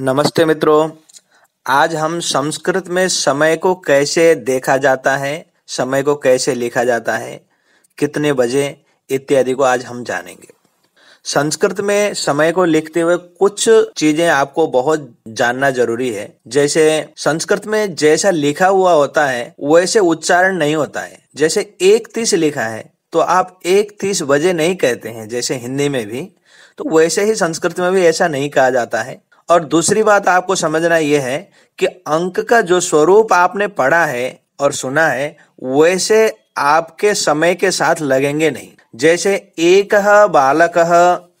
नमस्ते मित्रों, आज हम संस्कृत में समय को कैसे देखा जाता है, समय को कैसे लिखा जाता है, कितने बजे इत्यादि को आज हम जानेंगे। संस्कृत में समय को लिखते हुए कुछ चीज़ें आपको बहुत जानना ज़रूरी है। जैसे संस्कृत में जैसा लिखा हुआ होता है, वैसे उच्चारण नहीं होता है। जैसे एक तीस लिखा है तो आप एक तीस बजे नहीं कहते हैं, जैसे हिंदी में भी तो वैसे ही संस्कृत में भी ऐसा नहीं कहा जाता है। और दूसरी बात आपको समझना यह है कि अंक का जो स्वरूप आपने पढ़ा है और सुना है, वैसे आपके समय के साथ लगेंगे नहीं। जैसे एक बालक,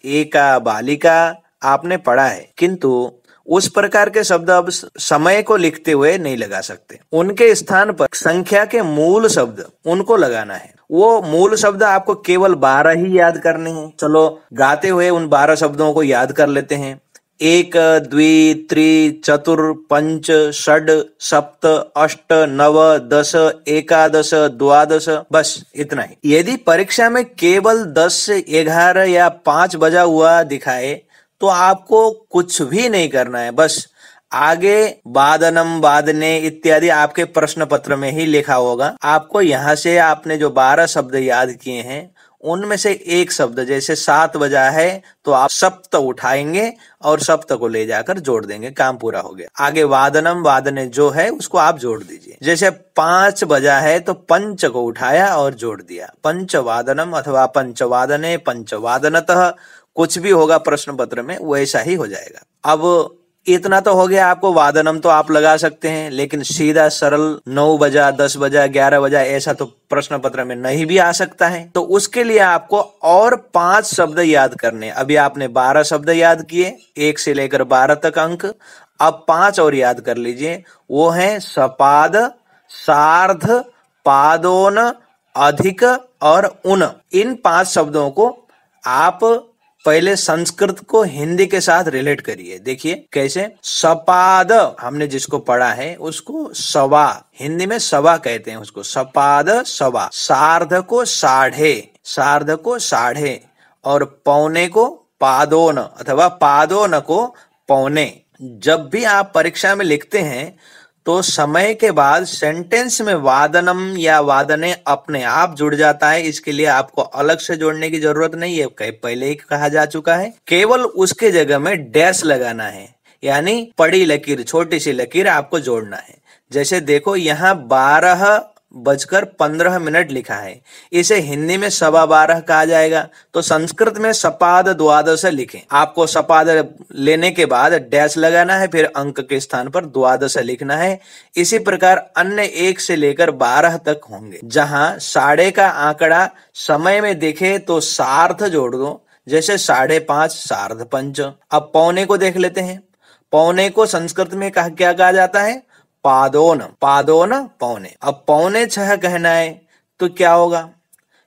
एक बालिका आपने पढ़ा है, किंतु उस प्रकार के शब्द अब समय को लिखते हुए नहीं लगा सकते। उनके स्थान पर संख्या के मूल शब्द उनको लगाना है। वो मूल शब्द आपको केवल बारह ही याद करने हैं। चलो, गाते हुए उन बारह शब्दों को याद कर लेते हैं। एक, द्वि, त्रि, चतुर पंच षड, सप्त, अष्ट, नव दस एकादश, द्वादश, बस इतना ही। यदि परीक्षा में केवल दस से ग्यारह या पाँच बजा हुआ दिखाए तो आपको कुछ भी नहीं करना है, बस। आगे वादनम वादने इत्यादि आपके प्रश्न पत्र में ही लिखा होगा। आपको यहाँ से आपने जो बारह शब्द याद किए हैं, उनमें से एक शब्द जैसे सात बजा है तो आप सप्त उठाएँगे और सप्त को ले जाकर जोड़ देंगे, काम पूरा हो गया। आगे वादनम वादने जो है, उसको आप जोड़ दीजिए। जैसे पाँच बजा है तो पंच को उठाया और जोड़ दिया। पंच वादनम अथवा पंचवादने पंचवादनतः कुछ भी होगा प्रश्न पत्र में, वैसा ही हो जाएगा। अब इतना तो हो गया आपको वादनम तो आप लगा सकते हैं, लेकिन सीधा सरल नौ बजा, दस बजा, ग्यारह बजा, ऐसा तो प्रश्न पत्र में नहीं भी आ सकता है। तो उसके लिए आपको और पाँच शब्द याद करने अभी आपने बारह शब्द याद किए, एक से लेकर बारह तक अंक। अब पाँच और याद कर लीजिए। वो है सपाद, सार्ध, पादोन, अधिक और उन। इन पाँच शब्दों को आप पहले संस्कृत को हिंदी के साथ रिलेट करिए। देखिए कैसे? सपाद, हमने जिसको पढ़ा है, उसको सवा। हिंदी में सवा कहते हैं उसको। सपाद, सवा। सार्ध को साढ़े। सार्ध को साढ़े। और पौने को पादोन, अथवा पादोन को पौने। जब भी आप परीक्षा में लिखते हैं तो समय के बाद सेंटेंस में वादनम या वादने अपने आप जुड़ जाता है। इसके लिए आपको अलग से जोड़ने की ज़रूरत नहीं है। पहले ही कहा जा चुका है। केवल उसके जगह में डैश लगाना है। यानी पड़ी लकीर, छोटी सी लकीर आपको जोड़ना है। जैसे देखो, यहाँ बारह बजकर पंद्रह मिनट लिखा है। इसे हिंदी में सवा बारह कहा जाएगा। तो संस्कृत में सपाद द्वादश लिखें। आपको सपाद लेने के बाद डैश लगाना है, फिर अंक के स्थान पर द्वादश लिखना है। इसी प्रकार अन्य एक से लेकर बारह तक होंगे। जहाँ साढ़े का आंकड़ा समय में दिखे तो सार्थ जोड़ दो। जैसे साढ़े पाँच सार्ध पंच। अब पौने को देख लेते हैं। पौने को संस्कृत में कहा क्या कहा जाता है? पादोन पादोन पौने। अब पौने छह कहना है तो क्या होगा?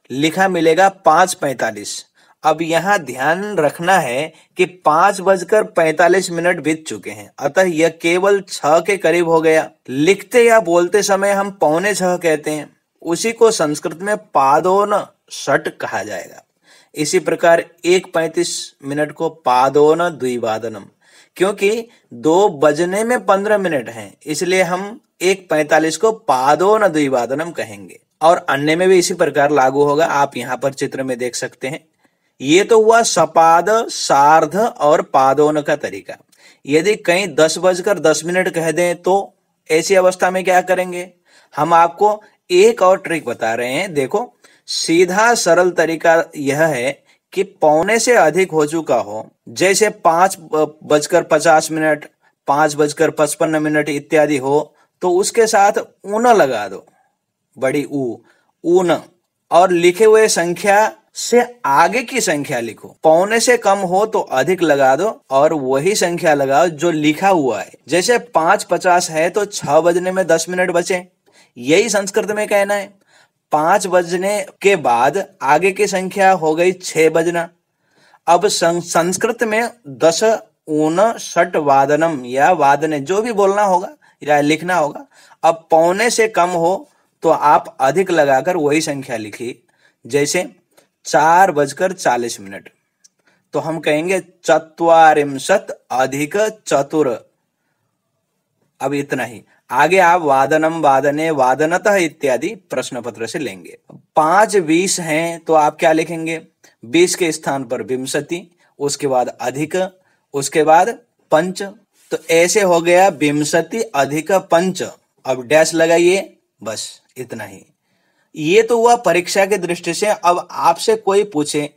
लिखा मिलेगा पाँच पैतालीस। अब यहाँ ध्यान रखना है कि पाँच बजकर पैतालीस मिनट बीत चुके हैं। अतः यह केवल छह के करीब हो गया। लिखते या बोलते समय हम पौने छह कहते हैं। उसी को संस्कृत में पादोन सट कहा जाएगा। इसी प्रकार एक पैंतीस मिनट को पादोन द्विवादनम। क्योंकि दो बजने में पंद्रह मिनट हैं, इसलिए हम एक पैतालीस को पादो न द्विवादनम कहेंगे। और अन्य में भी इसी प्रकार लागू होगा, आप यहाँ पर चित्र में देख सकते हैं। ये तो हुआ सपाद, सार्ध और पादोन का तरीका। यदि कहीं दस बजकर दस मिनट कह दें तो ऐसी अवस्था में क्या करेंगे? हम आपको एक और ट्रिक बता रहे हैं। देखो, सीधा सरल तरीका यह है कि पौने से अधिक हो चुका हो। जैसे पाँच बजकर पचास मिनट, पाँच बजकर पचपन मिनट इत्यादि हो तो उसके साथ ऊन लगा दो। बड़ी ऊ, ऊन। और लिखे हुए संख्या से आगे की संख्या लिखो। पौने से कम हो तो अधिक लगा दो और वही संख्या लगाओ जो लिखा हुआ है। जैसे पाँच पचास है तो छह बजने में दस मिनट बचे। यही संस्कृत में कहना है। पाँच बजने के बाद आगे की संख्या हो गई छह बजना। अब संस्कृत में दस ऊन षट वादनम, या वादने, जो भी बोलना होगा, या लिखना होगा, अब पौने से कम हो तो आप अधिक लगाकर वही संख्या लिखिए। जैसे चार बजकर चालीस मिनट। तो हम कहेंगे चतवारिंशत अधिक चतुर। अब इतना ही। आगे आप वादनम वादने वादनत इत्यादि प्रश्न पत्र से लेंगे। पाँच बीस हैं तो आप क्या लिखेंगे? बीस के स्थान पर विंशति, उसके बाद अधिक, उसके बाद पंच। तो ऐसे हो गया विमसति अधिक पंच। अब डैश लगाइए, बस इतना ही। ये तो हुआ परीक्षा की दृष्टि से। अब आपसे कोई पूछे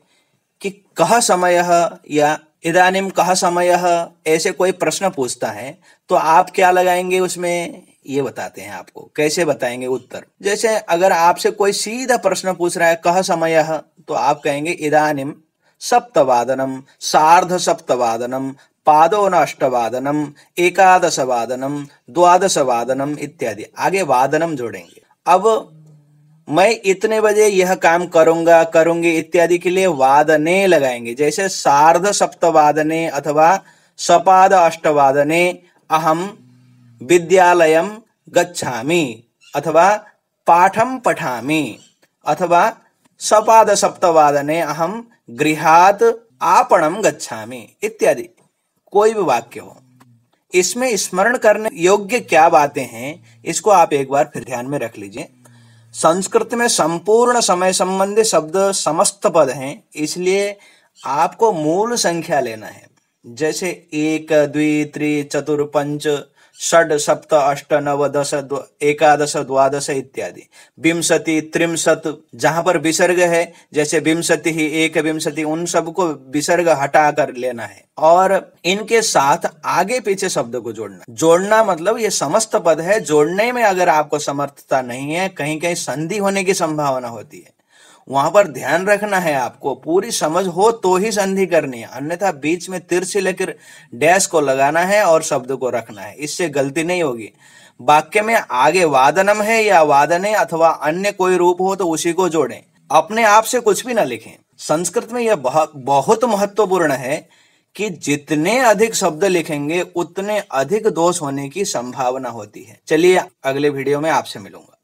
कि कह समय या इदानिम कह समय, ऐसे कोई प्रश्न पूछता है तो आप क्या लगाएँगे उसमें? ये बताते हैं आपको। कैसे बताएँगे? उत्तर। जैसे अगर आपसे कोई सीधा प्रश्न पूछ रहा है कह समय तो आप कहेंगे इदानिम सप्तवादनम सार्ध सप्तवादनम वादनम द्वादश वादनम इत्यादि। आगे वादनम जोड़ेंगे। अब मैं इतने बजे यह काम करूँगा, करूँगी इत्यादि के लिए वादने लगाएँगे। जैसे सार्ध सप्तवादने अथवा सपाद अष्टवादने अहम विद्यालयम गच्छामि अथवा पाठम पठामि अथवा सपाद सप्तवादने अहम गृहात आपणम गच्छामि इत्यादि। कोई भी वाक्य हो। इसमें स्मरण करने योग्य क्या बातें हैं, इसको आप एक बार फिर ध्यान में रख लीजिए। संस्कृत में संपूर्ण समय संबंधी शब्द समस्त पद हैं, इसलिए आपको मूल संख्या लेना है। जैसे एक, द्वि, त्रि, चतुर पंच षड, सप्त, अष्ट, नव दस एकादश, द्वादश इत्यादि। विंशति त्रिमशत जहाँ पर विसर्ग है, जैसे विंशति ही एक, विंशति उन सबको विसर्ग हटा कर लेना है। और इनके साथ आगे पीछे शब्द को जोड़ना। जोड़ना मतलब ये समस्त पद है, जोड़ने में अगर आपको समर्थता नहीं है कहीं कहीं संधि होने की संभावना होती है। वहाँ पर ध्यान रखना है आपको। पूरी समझ हो तो ही संधि करनी है। अन्यथा बीच में तिर से लेकर डैश को लगाना है और शब्द को रखना है। इससे गलती नहीं होगी। वाक्य में आगे वादनम है या वादने अथवा अन्य कोई रूप हो तो उसी को जोड़ें। अपने आप से कुछ भी ना लिखें। संस्कृत में यह बहुत महत्वपूर्ण है कि जितने अधिक शब्द लिखेंगे, उतने अधिक दोष होने की संभावना होती है। चलिए अगले वीडियो में आपसे मिलूँगा।